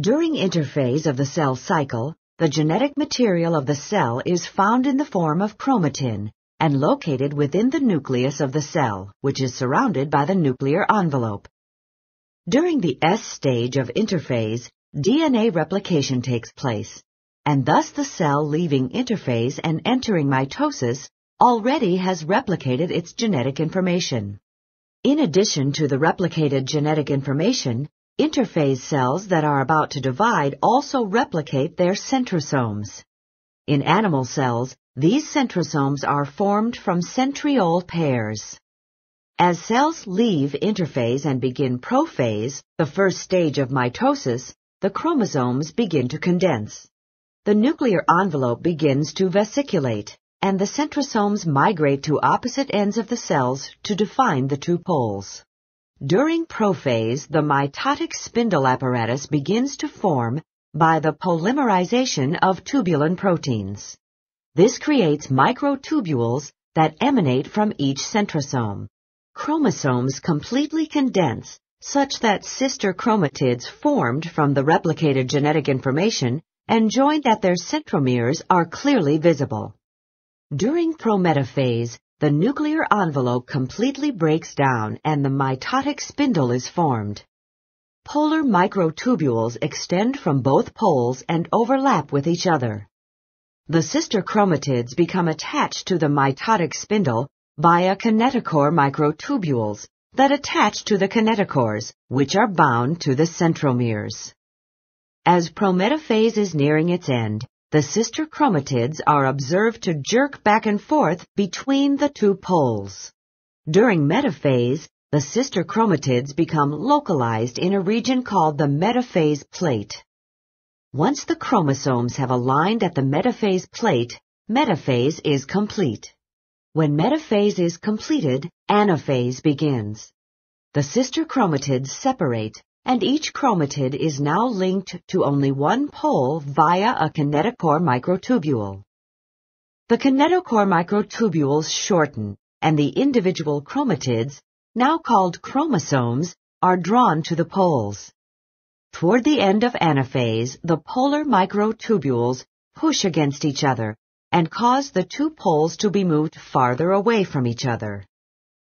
During interphase of the cell cycle, the genetic material of the cell is found in the form of chromatin and located within the nucleus of the cell, which is surrounded by the nuclear envelope. During the S stage of interphase, DNA replication takes place, and thus the cell leaving interphase and entering mitosis already has replicated its genetic information. In addition to the replicated genetic information, interphase cells that are about to divide also replicate their centrosomes. In animal cells, these centrosomes are formed from centriole pairs. As cells leave interphase and begin prophase, the first stage of mitosis, the chromosomes begin to condense. The nuclear envelope begins to vesiculate, and the centrosomes migrate to opposite ends of the cells to define the two poles. During prophase, the mitotic spindle apparatus begins to form by the polymerization of tubulin proteins. This creates microtubules that emanate from each centrosome. Chromosomes completely condense such that sister chromatids formed from the replicated genetic information and joined at their centromeres are clearly visible. During prometaphase, the nuclear envelope completely breaks down and the mitotic spindle is formed. Polar microtubules extend from both poles and overlap with each other. The sister chromatids become attached to the mitotic spindle via kinetochore microtubules that attach to the kinetochores, which are bound to the centromeres. As prometaphase is nearing its end, the sister chromatids are observed to jerk back and forth between the two poles. During metaphase, the sister chromatids become localized in a region called the metaphase plate. Once the chromosomes have aligned at the metaphase plate, metaphase is complete. When metaphase is completed, anaphase begins. The sister chromatids separate and each chromatid is now linked to only one pole via a kinetochore microtubule. The kinetochore microtubules shorten, and the individual chromatids, now called chromosomes, are drawn to the poles. Toward the end of anaphase, the polar microtubules push against each other and cause the two poles to be moved farther away from each other.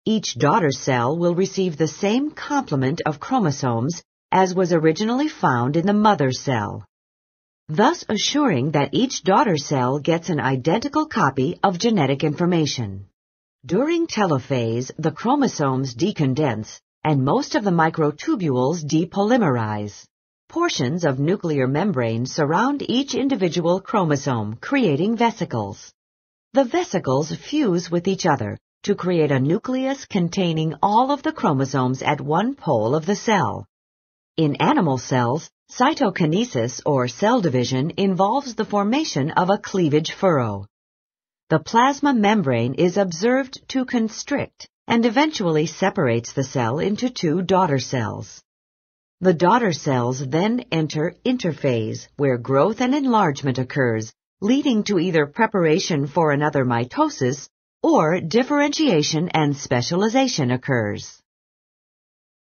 Each daughter cell will receive the same complement of chromosomes as was originally found in the mother cell, thus assuring that each daughter cell gets an identical copy of genetic information. During telophase, the chromosomes decondense and most of the microtubules depolymerize. Portions of nuclear membrane surround each individual chromosome, creating vesicles. The vesicles fuse with each other to create a nucleus containing all of the chromosomes at one pole of the cell. In animal cells, cytokinesis or cell division involves the formation of a cleavage furrow. The plasma membrane is observed to constrict and eventually separates the cell into two daughter cells. The daughter cells then enter interphase, where growth and enlargement occurs, leading to either preparation for another mitosis or differentiation and specialization occurs.